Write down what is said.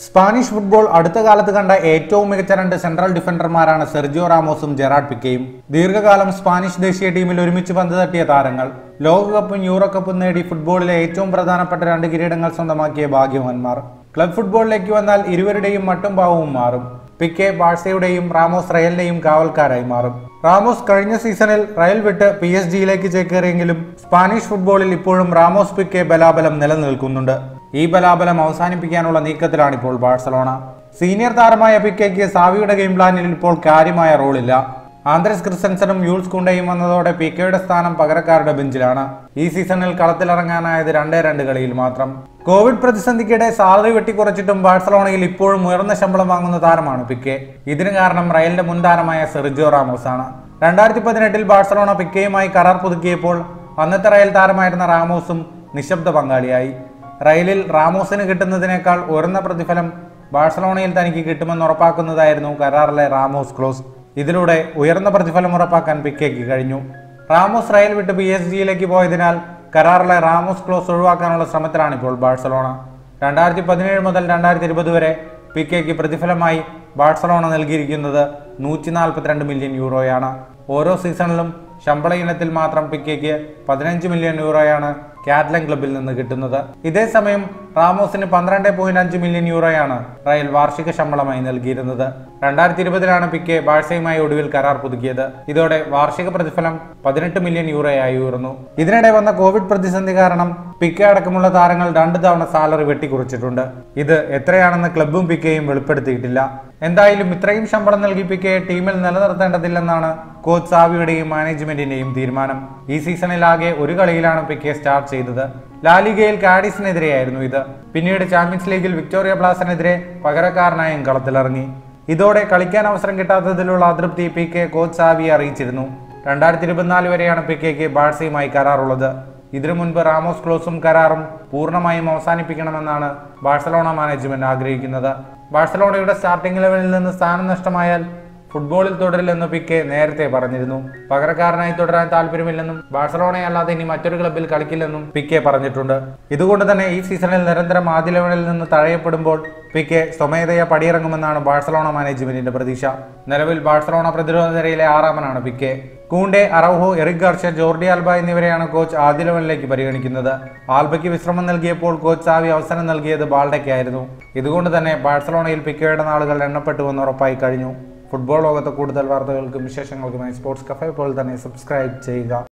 Spanish football അടുത്ത കാലത്ത് കണ്ട ഏറ്റവും മികച്ച രണ്ട് സെൻട്രൽ ഡിഫൻഡർമാരാണ് സെർജിയോ റാമോസും ജെറാഡ് പിക്കയും. ദീർഘകാലം സ്പാനിഷ് ദേശീയ ടീമിൽ ഒരുമിച്ച് പന്ത് തട്ടിയ താരങ്ങൾ. ലോകകപ്പും യൂറോകപ്പും നേടി ഫുട്ബോളിലെ ഏറ്റവും പ്രധാനപ്പെട്ട രണ്ട് കിരീടങ്ങൾ സ്വന്തമാക്കിയ ഭാഗ്യവാന്മാർ. ക്ലബ് ഫുട്ബോളിലേക്ക് വന്നാൽ ഇരുവരുടെയും മട്ടും ഭാവവും മാറും. പിക്കെ ബാഴ്സയുടെയും റാമോസ് റയലിന്റെയും കാവൽക്കാരായി മാറും. റാമോസ് കഴിഞ്ഞ സീസണിൽ റയൽ വിട്ട് പി എസ് ജിയിലേക്ക് ചേക്കേറിയെങ്കിലും സ്പാനിഷ് ഫുട്ബോളിൽ ഇപ്പോഴും റാമോസ് പിക്കെ ബലാബലം നിലനിൽക്കുന്നുണ്ട്. ഈ ബലാബലം അവസാനിപ്പിക്കാനുള്ള നീക്കത്തിലാണ് ഇപ്പോൾ ബാഴ്സലോണ. സീനിയർ താരമായ പിക്കയ്ക്ക് സാവിയുടെ ഗെയിം പ്ലാനിൽ ഇപ്പോൾ കാര്യമായ റോളില്ല ആന്ധ്രസ് ക്രിസ്റ്റൻസനും യൂൾസ് കുണ്ടയും വന്നതോടെ പിക്കയുടെ സ്ഥാനം പകരക്കാരുടെ ബെഞ്ചിലാണ്. ഈ സീസണിൽ കളത്തിലിറങ്ങാനായത് രണ്ടേ രണ്ട് കളിയിൽ മാത്രം. കോവിഡ് പ്രതിസന്ധിക്കിടെ സാലറി വെട്ടിക്കുറച്ചിട്ടും ബാഴ്സലോണയിൽ ഇപ്പോഴും ഉയർന്ന ശമ്പളം വാങ്ങുന്ന താരമാണ് പിക്കെ. ഇതിന് കാരണം റയലിന്റെ മുൻ താരമായ സെർജിയോ റാമോസ് ആണ്. രണ്ടായിരത്തി പതിനെട്ടിൽ ബാഴ്സലോണ പിക്കയുമായി കരാർ പുതുക്കിയപ്പോൾ അന്നത്തെ റയൽ താരമായിരുന്ന റാമോസും നിശബ്ദ പങ്കാളിയായി. റയലിൽ റാമോസിന് കിട്ടുന്നതിനേക്കാൾ ഉയർന്ന പ്രതിഫലം ബാഴ്സലോണയിൽ തനിക്ക് കിട്ടുമെന്ന് ഉറപ്പാക്കുന്നതായിരുന്നു കരാറിലെ റാമോസ് ക്ലോസ്. ഇതിലൂടെ ഉയർന്ന പ്രതിഫലം ഉറപ്പാക്കാൻ പിക്കേക്ക് കഴിഞ്ഞു. റാമോസ് റയൽ വിട്ട് പി എസ് ജിയിലേക്ക് പോയതിനാൽ കരാറിലെ റാമോസ് ക്ലോസ് ഒഴിവാക്കാനുള്ള ശ്രമത്തിലാണ് ഇപ്പോൾ ബാഴ്സലോണ. രണ്ടായിരത്തി പതിനേഴ് മുതൽ രണ്ടായിരത്തി ഇരുപത് വരെ പിക്കേക്ക് പ്രതിഫലമായി ബാഴ്സലോണ നൽകിയിരിക്കുന്നത് നൂറ്റി നാൽപ്പത്തിരണ്ട് മില്യൺ യൂറോയാണ്. ഓരോ സീസണിലും ശമ്പള ഇനത്തിൽ മാത്രം പിക്കേക്ക് പതിനഞ്ച് മില്യൺ യൂറോയാണ് കാറ്റ്ലൻ ക്ലബിൽ നിന്ന് കിട്ടുന്നത്. ഇതേ സമയം റാമോസിന് പന്ത്രണ്ട് പോയിന്റ് അഞ്ച് മില്യൺ യൂറോയാണ് റയൽ വാർഷിക ശമ്പളമായി നൽകിയിരുന്നത്. രണ്ടായിരത്തി ഇരുപതിലാണ് പിക്കെ ബാഴ്സയുമായി ഒടുവിൽ കരാർ പുതുക്കിയത്. ഇതോടെ വാർഷിക പ്രതിഫലം പതിനെട്ട് മില്യൺ യൂറോയായി ഉയർന്നു. ഇതിനിടെ വന്ന കോവിഡ് പ്രതിസന്ധി കാരണം പിക്കെ അടക്കമുള്ള താരങ്ങൾ രണ്ടു തവണ സാലറി വെട്ടിക്കുറിച്ചിട്ടുണ്ട്. ഇത് എത്രയാണെന്ന് ക്ലബും പിക്കെയും വെളിപ്പെടുത്തിയിട്ടില്ല. എന്തായാലും ഇത്രയും ശമ്പളം നൽകി പിക്കെ ടീമിൽ നിലനിർത്തേണ്ടതില്ലെന്നാണ് കോച്ച് സാവിയുടെയും മാനേജ്മെന്റിന്റെയും തീരുമാനം. ഈ സീസണിൽ ആകെ ഒരു കളിയിലാണ് പിക്കെ സ്റ്റാർട്ട് ചെയ്തത്. ലാലിഗയിൽ കാഡിസിനെതിരെയായിരുന്നു ഇത്. പിന്നീട് ചാമ്പ്യൻസ് ലീഗിൽ വിക്ടോറിയ പ്ലാസിനെതിരെ പകരക്കാരനായും കളത്തിലിറങ്ങി. ഇതോടെ കളിക്കാൻ അവസരം കിട്ടാത്തതിലുള്ള അതൃപ്തി പി കെ കോച്ച് സാവിയെ അറിയിച്ചിരുന്നു. രണ്ടായിരത്തി ഇരുപത്തിനാല് വരെയാണ് പി കെക്ക് ബാഴ്സയുമായി കരാറുള്ളത്. ഇതിനു മുൻപ് റാമോസ് ക്ലോസും കരാറും പൂർണമായും അവസാനിപ്പിക്കണമെന്നാണ് ബാഴ്സലോണ മാനേജ്മെന്റ് ആഗ്രഹിക്കുന്നത്. ബാഴ്സലോണയുടെ സ്റ്റാർട്ടിംഗ് ലെവലിൽ നിന്ന് സ്ഥാനം നഷ്ടമായാൽ ഫുട്ബോളിൽ തുടരില്ലെന്ന് പിക്കെ നേരത്തെ പറഞ്ഞിരുന്നു. പകരക്കാരനായി തുടരാൻ താല്പര്യമില്ലെന്നും ബാഴ്സലോണയല്ലാതെ ഇനി മറ്റൊരു ക്ലബിൽ കളിക്കില്ലെന്നും പിക്കെ പറഞ്ഞിട്ടുണ്ട്. ഇതുകൊണ്ട് തന്നെ ഈ സീസണിൽ നിരന്തരം ആദ്യ ലെവലിൽ നിന്ന് തഴയപ്പെടുമ്പോൾ പിക്കെ സ്വമേധയ പടിയിറങ്ങുമെന്നാണ് ബാഴ്സലോണ മാനേജ്മെന്റിന്റെ പ്രതീക്ഷ. നിലവിൽ ബാഴ്സലോണ പ്രതിരോധ നിരയിലെ ആറാമനാണ് Pique. Kounde Araujo Eric Garcia Jordi Alba എന്നിവരെയാണ് കോച്ച് ആദ്യ ലെവലിലേക്ക് പരിഗണിക്കുന്നത്. ആൽബയ്ക്ക് വിശ്രമം നൽകിയപ്പോൾ കോച്ച് ആവി അവസരം നൽകിയത് ബാൾഡയ്ക്കായിരുന്നു. ഇതുകൊണ്ട് തന്നെ ബാഴ്സലോണയിൽ പിക്കയുടെ നാളുകൾ എണ്ണപ്പെട്ടുവെന്ന് ഉറപ്പായി കഴിഞ്ഞു. ഫുട്ബോൾ ലോകത്തെ കൂടുതൽ വാർത്തകൾക്കും വിശേഷങ്ങൾക്കുമായി സ്പോർട്സ് കഫേ പോലെ തന്നെ സബ്സ്ക്രൈബ് ചെയ്യുക.